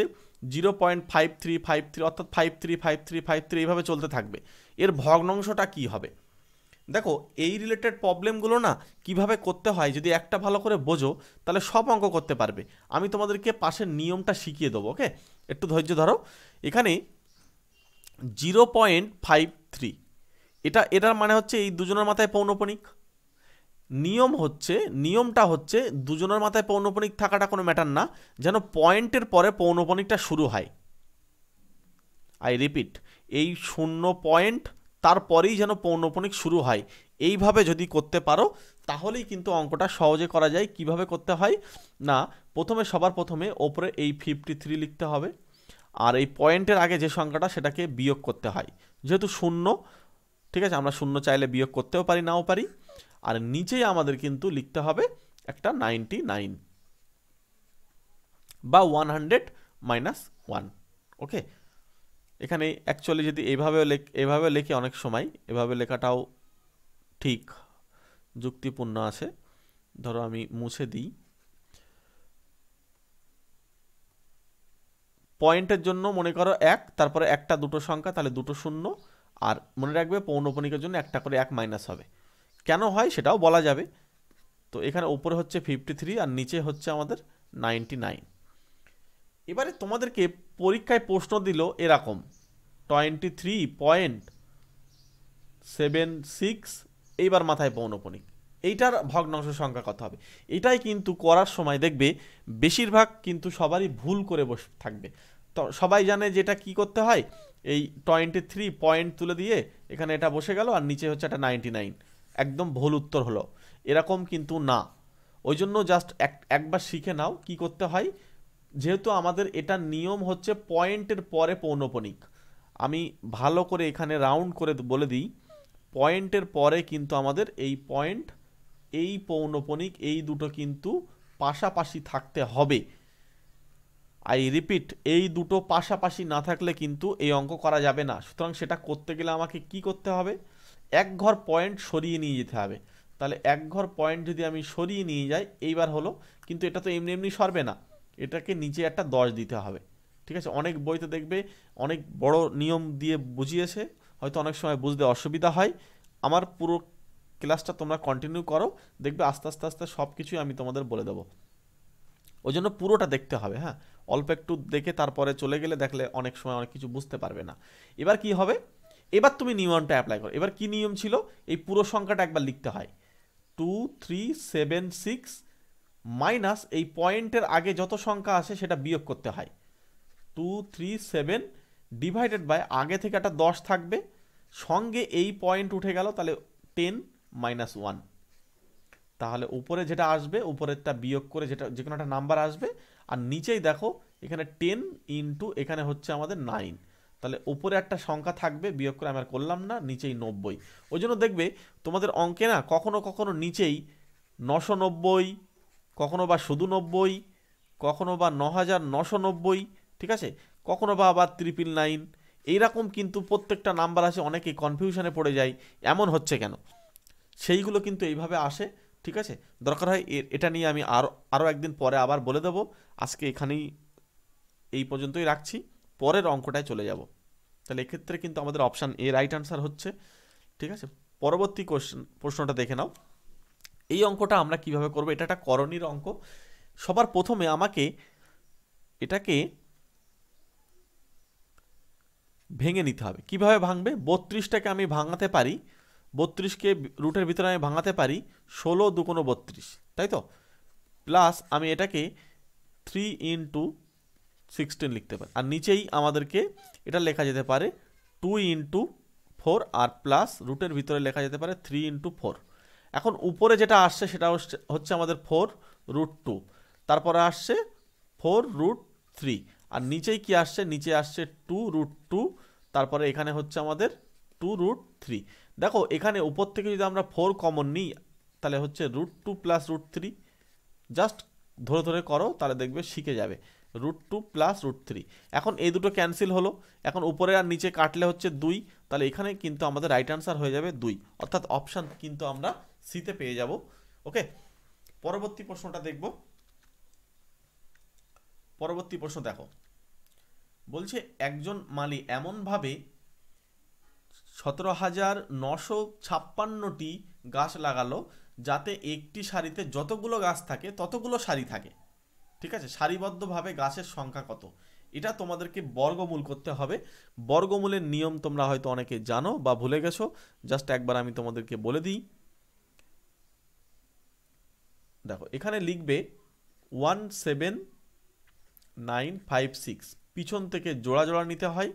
zero point five three five three অর্থাৎ five three five three five three এইভাবে চলতে থাকবে। এর ভগ্নাংশটা কি হবে? দেখো, এই রিলেটেড প্রবলেমগুলো না কীভাবে করতে হয়, যদি একটা ভালো করে বোঝো, তাহলে সব অঙ্ক করতে পারবে। আমি তোমাদেরকে পাশের নিয়মটা শিখিয়ে দেবো ওকে একটু ধৈর্য ধরো। এখানে জিরো পয়েন্ট ফাইভ থ্রি। এটা, এটার মানে হচ্ছে এই দুজনের মাথায় পৌনপণিক নিয়ম হচ্ছে, নিয়মটা হচ্ছে দুজনের মাথায় পৌনপণিক থাকাটা কোনো ম্যাটার না, যেন পয়েন্টের পরে পৌনপণিকটা শুরু হয়। আই রিপিট, এই শূন্য পয়েন্ট তারপরেই যেন পৌনপণিক শুরু হয়। এইভাবে যদি করতে পারো, তাহলেই কিন্তু অঙ্কটা সহজে করা যায়। কীভাবে করতে হয়? না, প্রথমে, সবার প্রথমে ওপরে এই ফিফটি থ্রি লিখতে হবে। আর এই পয়েন্টের আগে যে সংখ্যাটা, সেটাকে বিয়োগ করতে হয়। যেহেতু শূন্য, ঠিক আছে, আমরা শূন্য চাইলে বিয়োগ করতেও পারি, নাও পারি। আর নিচেই আমাদের কিন্তু লিখতে হবে একটা নাইনটি নাইন বা one hundred minus one okay এখানে অ্যাকচুয়ালি যদি এভাবেও লেখ এভাবে লেখে অনেক সময়, এভাবে লেখাটাও ঠিক, যুক্তিপূর্ণ আছে। ধরো আমি মুছে দিই। পয়েন্টের জন্য মনে করো এক, তারপরে একটা দুটো সংখ্যা, তাহলে দুটো শূন্য, আর মনে রাখবে পৌনপণিকের জন্য একটা করে এক মাইনাস হবে। কেন হয় সেটাও বলা যাবে। তো এখানে ওপরে হচ্ছে ফিফটি থ্রি আর নিচে হচ্ছে আমাদের নাইনটি নাইন এবারে তোমাদেরকে পরীক্ষায় প্রশ্ন দিল এরকম twenty three point seven six এইবার মাথায় পৌনপণিক এইটার ভগ্নাংশ সংখ্যা কত হবে? এটাই কিন্তু করার সময় দেখবে, বেশিরভাগ কিন্তু সবারই ভুল করে বসে, থাকবে। সবাই জানে যে এটা কী করতে হয়? এই টোয়েন্টি থ্রি পয়েন্ট তুলে দিয়ে এখানে এটা বসে গেল আর নিচে হচ্ছে একটা নাইনটি নাইন একদম ভুল উত্তর হলো। এরকম কিন্তু না। ওই জন্য জাস্ট এক, একবার শিখে নাও কি করতে হয়। যেহেতু আমাদের এটা নিয়ম হচ্ছে পয়েন্টের পরে পৌনপনিক। আমি ভালো করে এখানে রাউন্ড করে বলে দিই। পয়েন্টের পরে কিন্তু আমাদের এই পয়েন্ট এই পৌনপনিক, এই দুটো কিন্তু পাশাপাশি থাকতে হবে। আই রিপিট এই দুটো পাশাপাশি না থাকলে কিন্তু এই অঙ্ক করা যাবে না। সুতরাং সেটা করতে গেলে আমাকে কি করতে হবে? এক ঘর পয়েন্ট সরিয়ে নিয়ে যেতে হবে। তাহলে এক ঘর পয়েন্ট যদি আমি সরিয়ে নিয়ে যাই, এইবার হলো, কিন্তু এটা তো এমনি এমনি সরবে না। এটাকে নিচে একটা দশ দিতে হবে। ঠিক আছে? অনেক বইতে দেখবে, অনেক বড় নিয়ম দিয়ে বুঝিয়েছে। হয়তো অনেক সময় বুঝতে অসুবিধা হয়। আমার পুরো ক্লাসটা তোমরা কন্টিনিউ করো। দেখবে আস্তে আস্তে আস্তে সব কিছুই আমি তোমাদের বলে দেবো। ওই জন্য পুরোটা দেখতে হবে হ্যাঁ? অল্প একটু দেখে তারপরে চলে গেলে দেখলে অনেক সময় অনেক কিছু বুঝতে পারবে না। এবার কি হবে? এবার তুমি নিয়মটা অ্যাপ্লাই করো। এবার কি নিয়ম ছিল? এই পুরো সংখ্যাটা একবার লিখতে হয়। Two three seven six minus এই পয়েন্টের আগে যত সংখ্যা আছে সেটা বিয়োগ করতে হয়। Two three seven divided by আগে থেকে একটা দশ থাকবে। সঙ্গে এই পয়েন্ট উঠে গেল, তাহলে টেন মাইনাস ওয়ান তাহলে উপরে যেটা আসবে, উপরেরটা বিয়োগ করে যেটা যে কোনো একটা নাম্বার আসবে, আর নিচেই দেখো এখানে টেন ইন্টু এখানে হচ্ছে আমাদের নাইন তাহলে উপরে একটা সংখ্যা থাকবে, বিয়োগ করে আমি আর করলাম না, নিচেই নব্বই। ওই জন্য দেখবে তোমাদের অঙ্কে না কখনো কখনো নিচেই নশো নব্বই, কখনো বা শুধু নব্বই, কখনো বা ন হাজার নশো নব্বই, ঠিক আছে? কখনো বা আবার ত্রিপিল নাইন এইরকম কিন্তু প্রত্যেকটা নাম্বার আছে, অনেকেই কনফিউশনে পড়ে যায়, এমন হচ্ছে কেন? সেইগুলো কিন্তু এইভাবে আসে। ঠিক আছে? দরকার হয় এটা নিয়ে আমি আরও আরও একদিন পরে আবার বলে দেবো। আজকে এখানেই এই পর্যন্তই রাখছি। পরের অঙ্কটায় চলে যাব। তাহলে এক্ষেত্রে কিন্তু আমাদের অপশান এ রাইট আনসার হচ্ছে। ঠিক আছে? পরবর্তী কোশ্চেন প্রশ্নটা দেখে নাও। এই অঙ্কটা আমরা কীভাবে করব? এটা একটা করণীর অঙ্ক। সবার প্রথমে আমাকে এটাকে ভেঙে নিতে হবে। কীভাবে ভাঙবে? বত্রিশটাকে আমি ভাঙাতে পারি। বত্রিশকে রুটের ভিতরে আমি ভাঙাতে পারি, ষোলো দুকোনো বত্রিশ, তাই তো? প্লাস আমি এটাকে থ্রি ইন্টু সিক্সটিন লিখতে পারি। আর নিচেই আমাদেরকে এটা লেখা যেতে পারে টু ইন্টু ফোর, আর প্লাস রুটের ভিতরে লেখা যেতে পারে থ্রি ইন্টু ফোর। এখন উপরে যেটা আসছে সেটা হচ্ছে আমাদের ফোর রুট টু। তারপরে আসছে ফোর রুট থ্রি। আর নিচেই কি আসছে? নিচে আসছে টু রুট টু। তারপরে এখানে হচ্ছে আমাদের টু রুট থ্রি। দেখো, এখানে উপর থেকে যদি আমরা ফোর কমন নিই, তাহলে হচ্ছে root two plus root three just ধরে ধরে করো, তাহলে দেখবে শিখে যাবে। Root two plus root three এখন এই দুটো ক্যান্সেল হলো। এখন উপরে আর নিচে কাটলে হচ্ছে দুই। তাহলে এখানে কিন্তু আমাদের রাইট আনসার হয়ে যাবে দুই। অর্থাৎ অপশান কিন্তু আমরা সিতে পেয়ে যাব। ওকে পরবর্তী প্রশ্নটা দেখব। পরবর্তী প্রশ্ন দেখো। বলছে, একজন মালি এমনভাবে সতেরো হাজার নশো ছাপ্পান্নটি গাছ লাগালো, যাতে একটি সারিতে যতগুলো গাছ থাকে, ততগুলো সারি থাকে। ঠিক আছে? সারিবদ্ধভাবে গাছের সংখ্যা কত? এটা তোমাদেরকে বর্গমূল করতে হবে। বর্গমূলের নিয়ম তোমরা হয়তো অনেকে জানো বা ভুলে গেছো। জাস্ট একবার আমি তোমাদেরকে বলে দিই। দেখো, এখানে লিখবে one seven nine five six. পিছন থেকে জোড়া জোড়া নিতে হয়।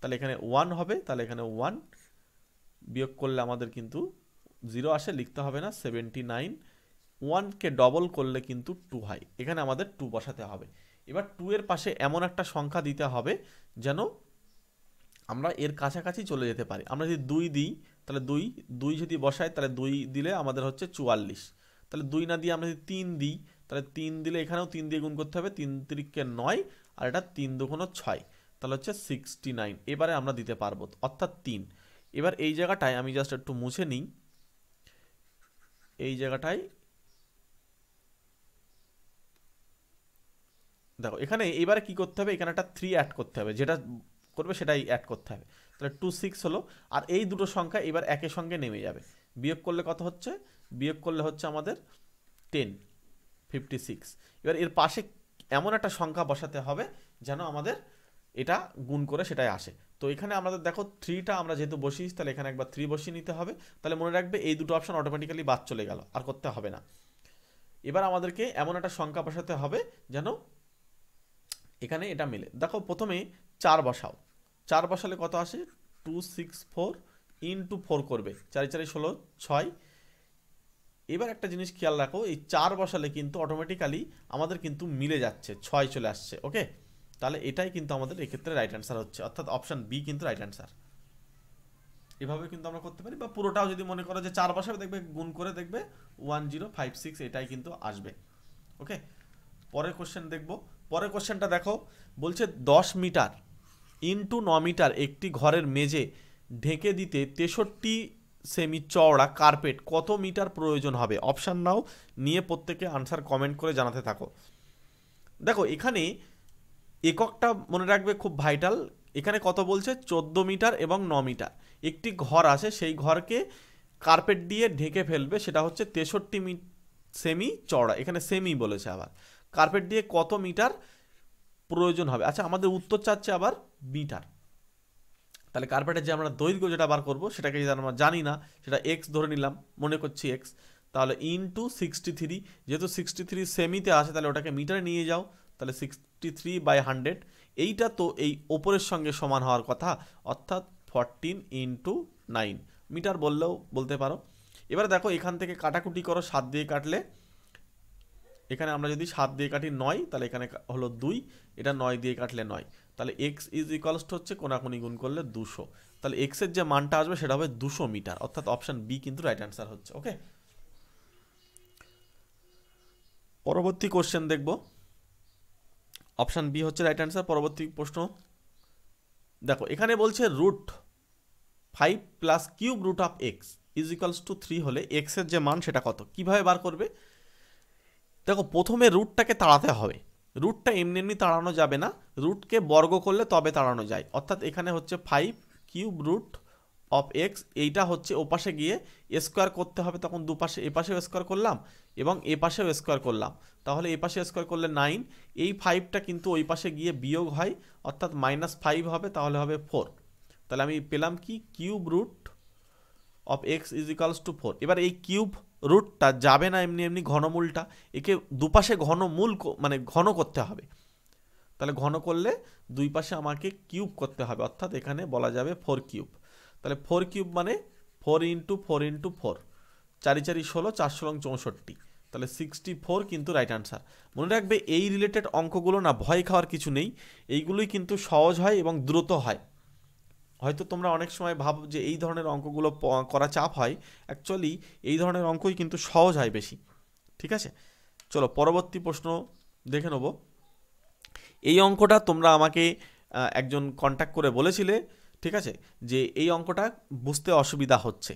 তাহলে এখানে ওয়ান হবে, তাহলে এখানে ওয়ান। বিয়োগ করলে আমাদের কিন্তু জিরো আসে, লিখতে হবে না সেভেন্টি নাইন ওয়ানকে ডবল করলে কিন্তু টু হয়। এখানে আমাদের টু বসাতে হবে। এবার টু এর পাশে এমন একটা সংখ্যা দিতে হবে যেন আমরা এর কাছাকাছি চলে যেতে পারি। আমরা যদি দুই দিই, তাহলে দুই দুই যদি বসাই, তাহলে দুই দিলে আমাদের হচ্ছে চুয়াল্লিশ। তাহলে দুই না দিয়ে আমরা যদি তিন দিই, তাহলে তিন দিলে এখানেও তিন দিয়ে গুণ করতে হবে, তিন তিরিককে নয়, আর এটা তিন দুগুণ ছয়, তাহলে হচ্ছে সিক্সটি নাইন এবারে আমরা দিতে পারব, অর্থাৎ তিন। এবার এই জায়গাটায় আমি জাস্ট একটু মুছে নিই। এই জায়গাটায় দেখো, এখানে এবারে কি করতে হবে? এখানে একটা থ্রি অ্যাড করতে হবে। যেটা করবে সেটাই অ্যাড করতে হবে। তাহলে টু সিক্স হলো। আর এই দুটো সংখ্যা এবার একের সঙ্গে নেমে যাবে। বিয়োগ করলে কত হচ্ছে? বিয়োগ করলে হচ্ছে আমাদের টেন ফিফটি সিক্স এবার এর পাশে এমন একটা সংখ্যা বসাতে হবে যেন আমাদের এটা গুণ করে সেটাই আসে। তো এখানে আমাদের দেখো থ্রিটা আমরা যেহেতু বসিয়েছি তাহলে এখানে একবার থ্রি বসিয়ে নিতে হবে। তাহলে মনে রাখবে এই দুটো অপশান অটোমেটিক্যালি বাদ চলে গেল, আর করতে হবে না। এবার আমাদেরকে এমন একটা সংখ্যা বসাতে হবে যেন এখানে এটা মিলে। দেখো প্রথমে চার বসাও। চার বসালে কত আসে? Two six four into four করবে। চারি চারি ষোলো, ছয়। এবার একটা জিনিস খেয়াল রাখো, এই চার বসালে কিন্তু অটোমেটিক্যালি আমাদের কিন্তু মিলে যাচ্ছে, ছয় চলে আসছে ওকে তাহলে এটাই কিন্তু আমাদের এক্ষেত্রে রাইট অ্যান্সার হচ্ছে। অর্থাৎ অপশান বি কিন্তু রাইট অ্যান্সার এভাবে কিন্তু আমরা করতে পারি বা পুরোটাও যদি মনে করো যে চার বসাবে দেখবে, গুণ করে দেখবে ওয়ান জিরো ফাইভ সিক্স এটাই কিন্তু আসবে। ওকে পরের কোশ্চেন দেখব। পরের কোশ্চেনটা দেখো, বলছে দশ মিটার ইন্টু ন মিটার একটি ঘরের মেঝে ঢেকে দিতে তেষট্টি সেমি চওড়া কার্পেট কত মিটার প্রয়োজন হবে? অপশান নাও, নিয়ে প্রত্যেকে আনসার কমেন্ট করে জানাতে থাকো। দেখো, এখানে এককটা মনে রাখবে খুব ভাইটাল এখানে কত বলছে? চোদ্দ মিটার এবং ন মিটার। একটি ঘর আছে, সেই ঘরকে কার্পেট দিয়ে ঢেকে ফেলবে, সেটা হচ্ছে তেষট্টি মি সেমি চওড়া, এখানে সেমি বলেছে আবার। কার্পেট দিয়ে কত মিটার প্রয়োজন হবে? আচ্ছা আমাদের উত্তর চাচ্ছে আবার মিটার। তাহলে কার্পেটের যে আমরা দৈর্ঘ্য যেটা বার করব, সেটাকে যদি আমরা জানি না, সেটা এক্স ধরে নিলাম, মনে করছি এক্স তাহলে ইনটু সিক্সটি থ্রি যেহেতু সিক্সটি থ্রি সেমিতে আসে, তাহলে ওটাকে মিটারে নিয়ে যাও, তাহলে সিক্সটি থ্রি বাই হান্ড্রেড এইটা তো এই ওপরের সঙ্গে সমান হওয়ার কথা, অর্থাৎ ফরটিন ইন্টু নাইন মিটার বললেও বলতে পারো। এবার দেখো, এখান থেকে কাটাকুটি করো, সাত দিয়ে কাটলে, এখানে আমরা যদি সাত দিয়ে কাটি নয়, তাহলে এখানে হলো দুই, এটা নয় দিয়ে কাটলে নয়। তাহলে এক্স ইজ ইকুয়ালস হচ্ছে কোনাকুনি গুণ করলে দুশো। তাহলে এক্সের যে মানটা আসবে, সেটা হবে দুশো মিটার। অর্থাৎ অপশান বি কিন্তু রাইট অ্যান্সার হচ্ছে ওকে পরবর্তী কোশ্চেন দেখব। অপশান বি হচ্ছে রাইট অ্যান্সার পরবর্তী প্রশ্ন। দেখো, এখানে বলছে root five plus cube root of x is equals to three হলে এক্সের যে মান সেটা কত? কীভাবে বার করবে? দেখো, প্রথমে রুটটাকে তাড়াতে হবে। রুটটা এমনি এমনি তাড়ানো যাবে না। রুটকে বর্গ করলে তবে তাড়ানো যায়। অর্থাৎ এখানে হচ্ছে five cube root of x এইটা হচ্ছে ওপাশে গিয়ে স্কোয়ার করতে হবে। তখন দুপাশে, এপাশেও স্কোয়ার করলাম। এবং এ পাশেও স্কোয়ার করলাম। তাহলে এ পাশে স্কোয়ার করলে নাইন, এই ফাইভটা কিন্তু ওই পাশে গিয়ে বিয়োগ হয়, অর্থাৎ মাইনাস ফাইভ হবে, তাহলে হবে ফোর তাহলে আমি পেলাম কি? Cube root of x is equals to four এবার এই কিউব রুটটা যাবে না এমনি এমনি ঘনমূলটা, একে দুপাশে ঘনমূল মানে ঘন করতে হবে। তাহলে ঘন করলে দুই পাশে আমাকে কিউব করতে হবে, অর্থাৎ এখানে বলা যাবে ফোর কিউব তাহলে ফোর কিউব মানে four into four into four চারি চারি ষোলো, চার ষোলো, চৌষট্টি। তাহলে সিক্সটি ফোর কিন্তু রাইট আনসার মনে রাখবে এই রিলেটেড অঙ্কগুলো না ভয় খাওয়ার কিছু নেই, এইগুলোই কিন্তু সহজ হয় এবং দ্রুত হয়। হয়তো তোমরা অনেক সময় ভাবো যে এই ধরনের অঙ্কগুলো করা চাপ হয় অ্যাকচুয়ালি এই ধরনের অঙ্কই কিন্তু সহজ হয় বেশি। ঠিক আছে? চলো পরবর্তী প্রশ্ন দেখে নেব। এই অঙ্কটা তোমরা আমাকে একজন কন্ট্যাক্ট করে বলেছিলে, ঠিক আছে? যে এই অঙ্কটা বুঝতে অসুবিধা হচ্ছে।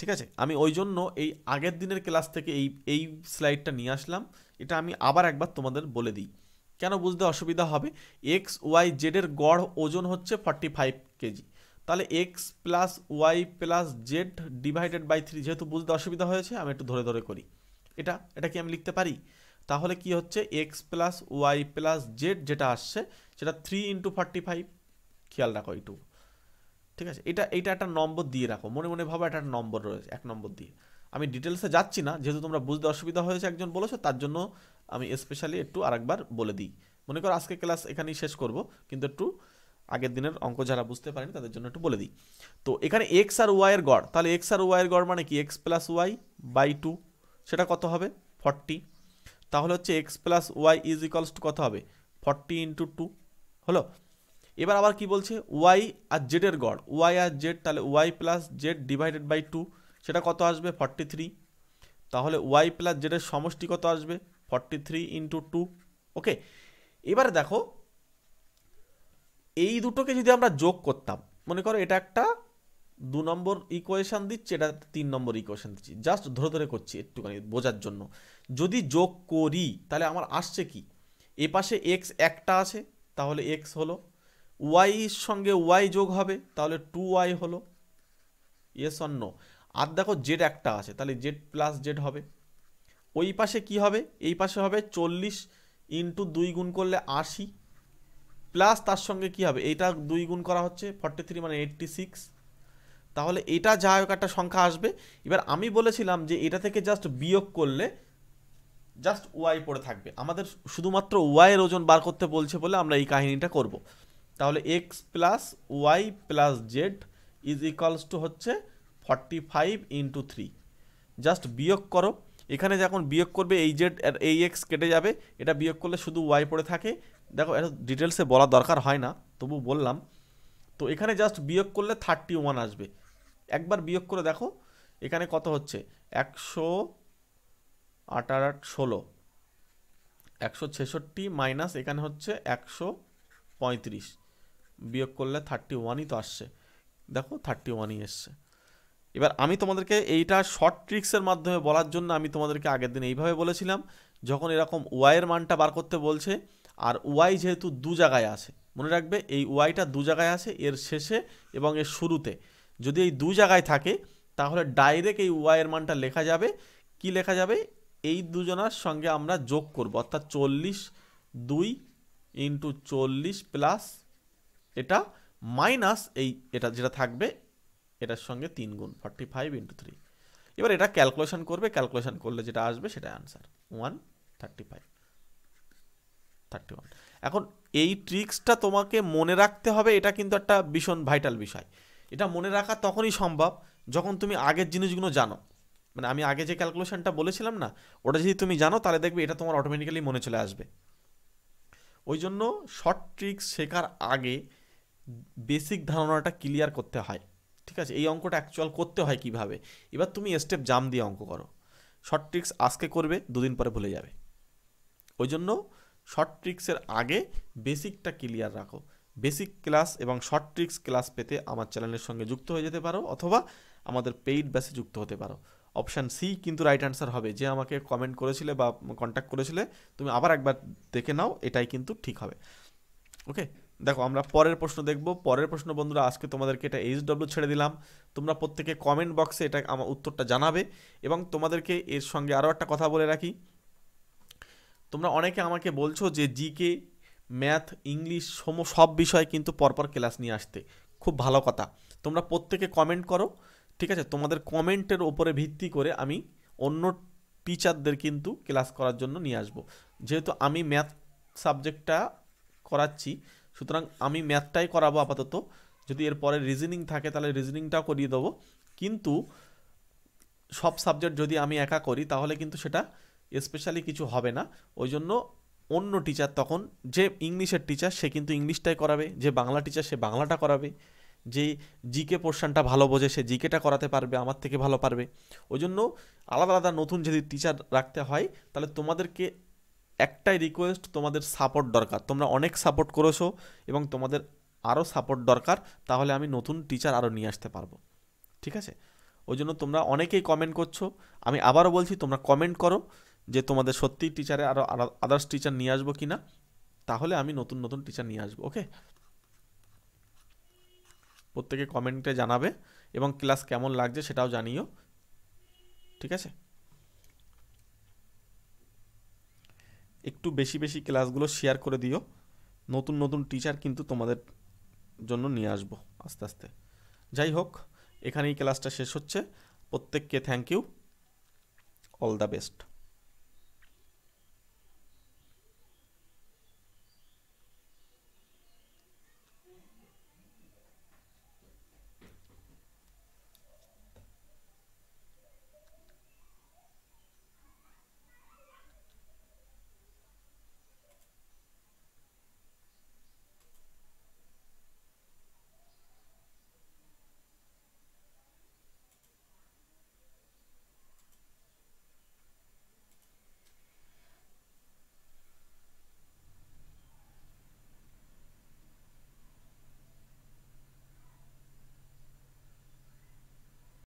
ঠিক আছে? আমি ওই জন্য এই আগের দিনের ক্লাস থেকে এই এই স্লাইডটা নিয়ে আসলাম। এটা আমি আবার একবার তোমাদের বলে দিই। কেন বুঝতে অসুবিধা হবে? এক্স ওয়াই জেডের গড় ওজন হচ্ছে ফর্টি ফাইভ কেজি। তাহলে x plus y plus z divided by three যেহেতু বুঝতে অসুবিধা হয়েছে, আমি একটু ধরে ধরে করি। এটা এটা কি আমি লিখতে পারি? তাহলে কি হচ্ছে? X plus y plus z যেটা আসছে, সেটা থ্রি ইন্টু ফর্টি ফাইভ খেয়াল রাখো একটু ঠিক আছে? এটা এটা একটা নম্বর দিয়ে রাখো। মনে মনে ভাবো এটা একটা নম্বর রয়েছে, এক নম্বর দিয়ে। আমি ডিটেলসে যাচ্ছি না, যেহেতু তোমরা বুঝতে অসুবিধা হয়েছে একজন বলেছ, তার জন্য আমি স্পেশালি একটু আরেকবার বলে দিই। মনে করো আজকে ক্লাস এখানেই শেষ করব, কিন্তু একটু আগের দিনের অঙ্ক যারা বুঝতে পারেনি, তাদের জন্য একটু বলে দিই। তো এখানে এক্স আর ওয়াইয়ের গড়, তাহলে এক্স আর ওয়াইয়ের গড় মানে কি? X plus y by two সেটা কত হবে? ফর্টি তাহলে হচ্ছে x plus y is equals to কত হবে? ফর্টি ইন্টু টু হলো? এবার আবার কি বলছে? ওয়াই আর জেডের গড়। ওয়াই আর জেড তাহলে y plus z divided by two সেটা কত আসবে? ফর্টি থ্রি তাহলে ওয়াই প্লাস জেডের সমষ্টি কত আসবে? Forty three into two okay এবারে দেখো, এই দুটোকে যদি আমরা যোগ করতাম, মনে করো এটা একটা দু নম্বর ইকুয়েশান দিচ্ছি, এটা তিন নম্বর ইকুয়েশান দিচ্ছি। জাস্ট ধরে ধরে করছি একটুখানি বোঝার জন্য। যদি যোগ করি, তাহলে আমার আসছে কি? এ পাশে এক্স একটা আছে, তাহলে এক্স হলো ওয়াইয়ের সঙ্গে ওয়াই যোগ হবে, তাহলে টু ওয়াই হলো। ইয়েস অন্য আর দেখো জেড একটা আছে, তাহলে জেড প্লাস জেড হবে। ওই পাশে কি হবে? এই পাশে হবে চল্লিশ ইন্টু দুই গুণ করলে আশি। প্লাস তার সঙ্গে কি হবে? এইটা দুই গুণ করা হচ্ছে ফর্টি থ্রি মানে এইটটি সিক্স তাহলে এটা যা হোক একটা সংখ্যা আসবে। এবার আমি বলেছিলাম যে এটা থেকে জাস্ট বিয়োগ করলে জাস্ট ওয়াই পড়ে থাকবে। আমাদের শুধুমাত্র ওয়াইয়ের ওজন বার করতে বলছে বলে আমরা এই কাহিনীটা করব। তাহলে x plus y plus z is equals to হচ্ছে forty five into three just বিয়োগ করো। এখানে যখন বিয়োগ করবে, এই জেড এই এক্স কেটে যাবে। এটা বিয়োগ করলে শুধু ওয়াই পড়ে থাকে। দেখো, এটা ডিটেলসে বলা দরকার হয় না, তবু বললাম। তো এখানে জাস্ট বিয়োগ করলে থার্টি ওয়ান আসবে। একবার বিয়োগ করে দেখো, এখানে কত হচ্ছে? একশো আঠার আট ষোলো। একশো ছেষট্টি মাইনাস এখানে হচ্ছে একশো পঁয়ত্রিশ। বিয়োগ করলে থার্টি ওয়ানই তো আসছে। দেখো থার্টি ওয়ানই এসছে। এবার আমি তোমাদেরকে এইটা শর্ট ট্রিক্সের মাধ্যমে বলার জন্য আমি তোমাদেরকে আগের দিন এইভাবে বলেছিলাম, যখন এরকম ওয়াইয়ের মানটা বার করতে বলছে, আর ওয়াই যেহেতু দু জায়গায় আছে, মনে রাখবে এই ওয়াইটা দু জায়গায় আছে, এর শেষে এবং এর শুরুতে। যদি এই দু জায়গায় থাকে, তাহলে ডাইরেক্ট এই ওয়াইয়ের মানটা লেখা যাবে। কি লেখা যাবে? এই দুজনার সঙ্গে আমরা যোগ করব, অর্থাৎ চল্লিশ দুই ইন্টু চল্লিশ প্লাস এটা মাইনাস এই এটা যেটা থাকবে, এটার সঙ্গে তিন গুণ ফর্টি ফাইভ ইন্টু থ্রি এবার এটা ক্যালকুলেশন করবে ক্যালকুলেশন করলে যেটা আসবে সেটা answer one thirty five thirty one এখন এই ট্রিক্সটা তোমাকে মনে রাখতে হবে, এটা কিন্তু একটা ভীষণ ভাইটাল বিষয়। এটা মনে রাখা তখনই সম্ভব যখন তুমি আগের জিনিসগুলো জানো। মানে আমি আগে যে ক্যালকুলেশনটা বলেছিলাম না, ওটা যদি তুমি জানো তাহলে দেখবে এটা তোমার অটোমেটিক্যালি মনে চলে আসবে। ওই জন্য শর্ট ট্রিক্স শেখার আগে বেসিক ধারণাটা ক্লিয়ার করতে হয়। ঠিক আছে? এই অঙ্কটা অ্যাকচুয়াল করতে হয় কীভাবে? এবার তুমি স্টেপ জাম দিয়ে অঙ্ক করো। শর্ট ট্রিক্স আজকে করবে, দুদিন পরে ভুলে যাবে। ওই জন্য শর্ট ট্রিক্সের আগে বেসিকটা ক্লিয়ার রাখো। বেসিক ক্লাস এবং শর্ট ট্রিক্স ক্লাস পেতে আমার চ্যানেলের সঙ্গে যুক্ত হয়ে যেতে পারো অথবা আমাদের পেইড ব্যাসে যুক্ত হতে পারো। অপশান সি কিন্তু রাইট অ্যান্সার হবে। যে আমাকে কমেন্ট করেছিলে বা কন্ট্যাক্ট করেছিলে, তুমি আবার একবার দেখে নাও, এটাই কিন্তু ঠিক হবে। ওকে দেখো, আমরা পরের প্রশ্ন দেখব। পরের প্রশ্ন, বন্ধুরা, আজকে তোমাদেরকে এটা এইচ ডব্লিউ ছেড়ে দিলাম। তোমরা প্রত্যেকে কমেন্ট বক্সে এটা আমার উত্তরটা জানাবে এবং তোমাদেরকে এর সঙ্গে আরও একটা কথা বলে রাখি। তোমরা অনেকে আমাকে বলছো যে জিকে ম্যাথ ইংলিশ সম, সব বিষয় কিন্তু পরপর ক্লাস নিয়ে আসতে। খুব ভালো কথা। তোমরা প্রত্যেকে কমেন্ট করো, ঠিক আছে? তোমাদের কমেন্টের ওপরে ভিত্তি করে আমি অন্য টিচারদের কিন্তু ক্লাস করার জন্য নিয়ে আসব। যেহেতু আমি ম্যাথ সাবজেক্টটা করাচ্ছি সুতরাং আমি ম্যাথটাই করাবো আপাতত। যদি এরপরে রিজনিং থাকে, তাহলে রিজনিংটাও করিয়ে দেবো। কিন্তু সব সাবজেক্ট যদি আমি একা করি, তাহলে কিন্তু সেটা স্পেশালি কিছু হবে না। ওই জন্য অন্য টিচার তখন, যে ইংলিশের টিচার সে কিন্তু ইংলিশটাই করাবে। যে বাংলা টিচার সে বাংলাটা করাবে। যে জিকে পোর্শনটা ভালো বোঝে, সে জিকেটা করাতে পারবে, আমার থেকে ভালো পারবে। ওই জন্য আলাদা আলাদা নতুন যদি টিচার রাখতে হয়, তাহলে তোমাদেরকে একটাই রিকোয়েস্ট তোমাদের সাপোর্ট দরকার। তোমরা অনেক সাপোর্ট করেছ এবং তোমাদের আরও সাপোর্ট দরকার, তাহলে আমি নতুন টিচার আরও নিয়ে আসতে পারব। ঠিক আছে? ওই জন্য তোমরা অনেকেই কমেন্ট করছ। আমি আবারও বলছি, তোমরা কমেন্ট করো যে তোমাদের সত্যিই টিচারে আরও আদার্স টিচার নিয়ে আসব কি না তাহলে আমি নতুন নতুন টিচার নিয়ে আসব ওকে প্রত্যেকে কমেন্টে জানাবে এবং ক্লাস কেমন লাগছে সেটাও জানিও। ঠিক আছে? একটু বেশি বেশি ক্লাসগুলো শেয়ার করে দিও। নতুন নতুন টিচার কিন্তু তোমাদের জন্য নিয়ে আসব আস্তে আস্তে। যাই হোক, এখানেই ক্লাসটা শেষ হচ্ছে। প্রত্যেককে thank you all the best